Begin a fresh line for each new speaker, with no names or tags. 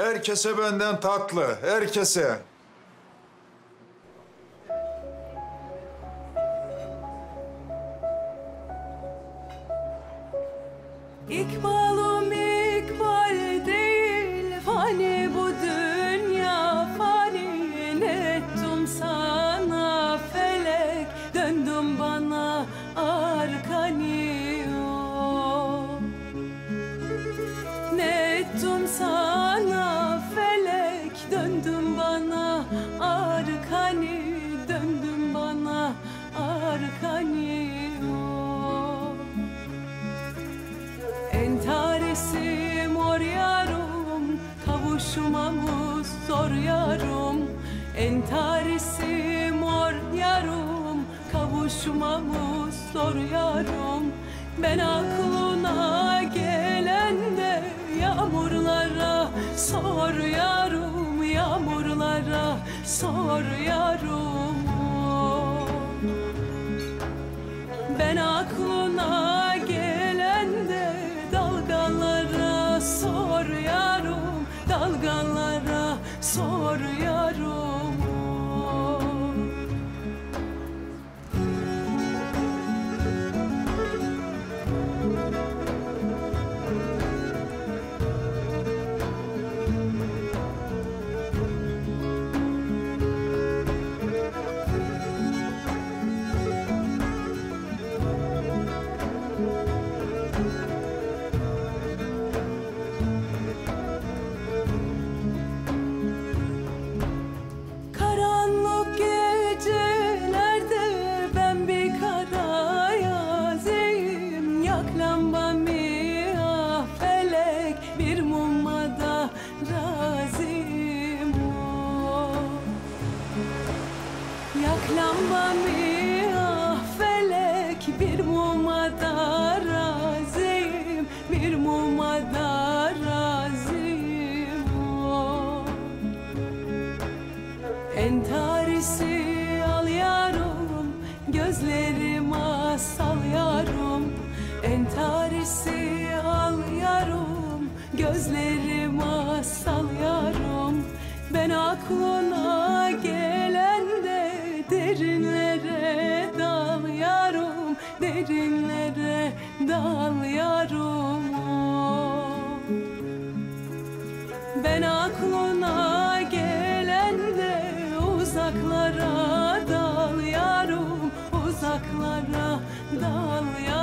Herkese benden tatlı, herkese.
İkbalım ikbal değil fani bu dünya fani ne ettim sana felek döndüm bana arkani Kavuşmamız zor yarım Entaresi mor yarım. Kavuşmamız zor yarım Ben aklına gelende Yağmurlara sor yarım Yağmurlara sor yarım. Ben aklına Dalgalara sor yarım Lambamı ah bir mumada razıyım. Bir mumada razıyım. Oh. Entarisi al yarım Gözlerim asal yarım Entarisi al yarım Gözlerim asal yarım Ben aklına Derinlere dal yarım ben aklına gelende uzaklara dal yarım Uzaklara dal yarım